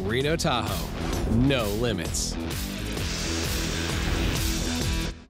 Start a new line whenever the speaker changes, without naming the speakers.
Reno Tahoe, no limits.